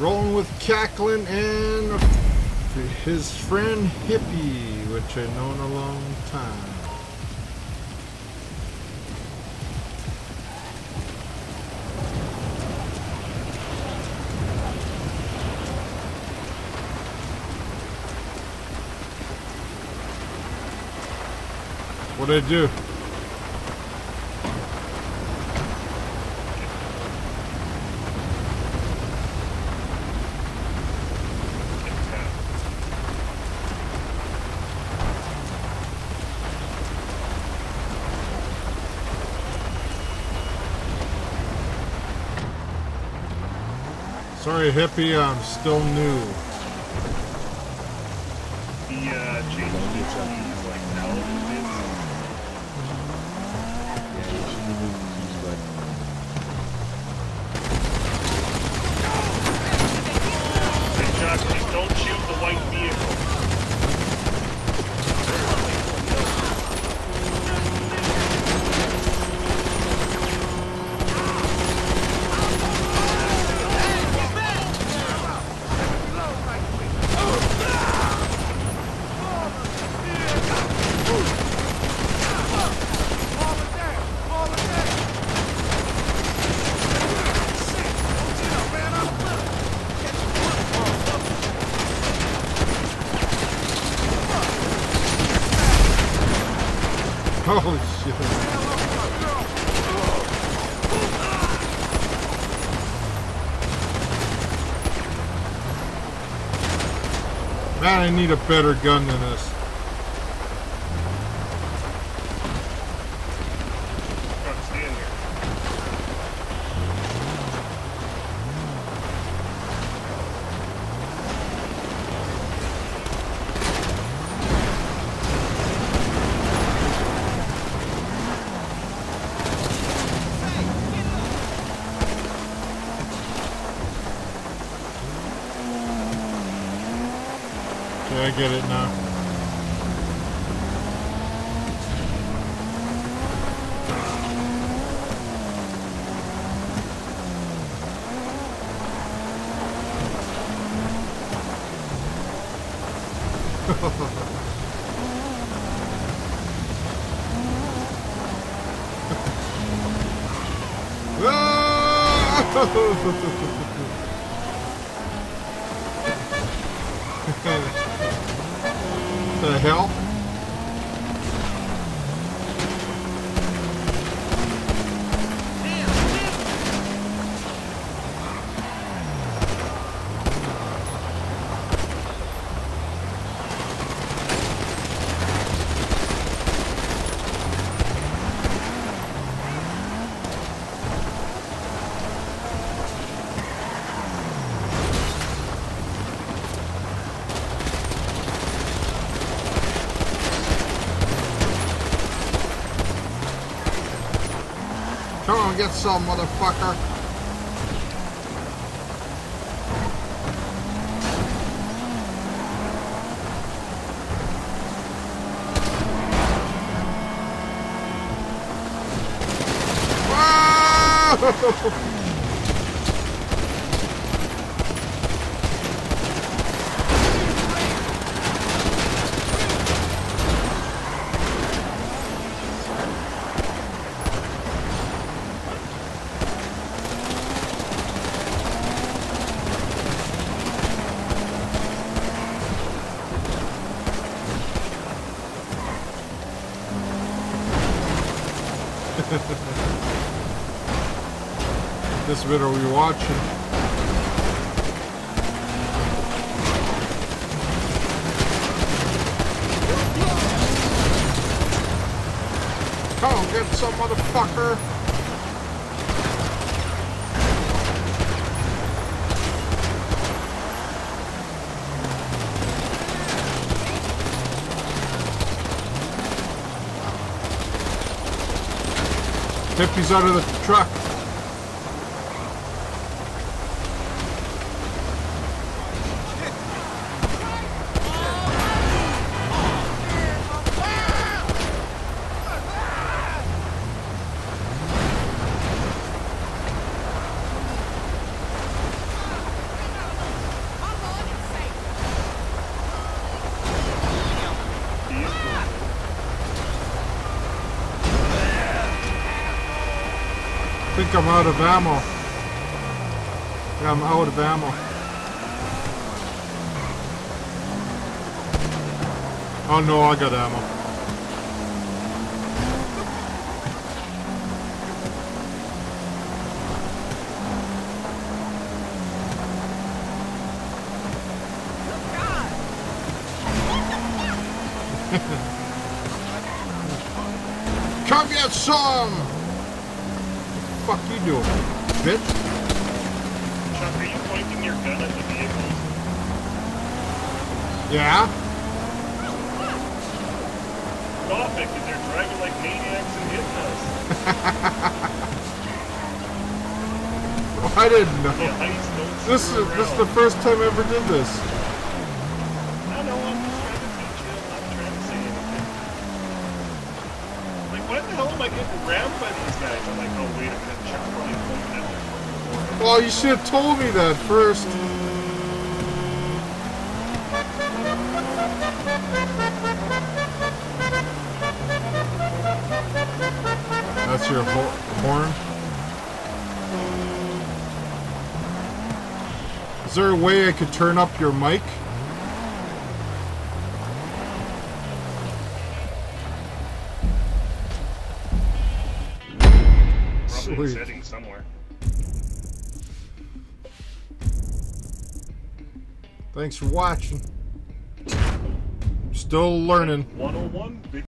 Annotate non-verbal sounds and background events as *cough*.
Rolling with Cacklin and his friend Hippie, which I've known a long time. What'd I do? Sorry, hippie, I'm still new. The uh, change to like L Yeah, you should move the keys button. Hey, Josh, don't shoot the white vehicle. Holy shit. Man, I need a better gun than this. I get it now. *laughs* the hell? Come on, get some, motherfucker. Whoa! *laughs* *laughs* This bit are we watching? Come get some motherfucker. Hippie's out of the truck. Think I'm out of ammo. Yeah, I'm out of ammo. Oh no, I got ammo. *laughs* Come get some! Fuck you doing, bitch? Chuck, are you pointing your gun at the vehicles? Yeah? Stop because they're driving like maniacs and hitting us. I didn't know. Yeah, This is this is the first time I ever did this. I know, I'm just trying to teach you. I'm not trying to say anything. Like, why the hell am I getting rammed by these guys? I'm like, oh, wait a minute, Chuck probably pointed at their fucking door. Well, you should have told me that first. That's your ho- horn. Is there a way I could turn up your mic? Probably Sweet. somewhere. Thanks for watching. Still learning. 101, big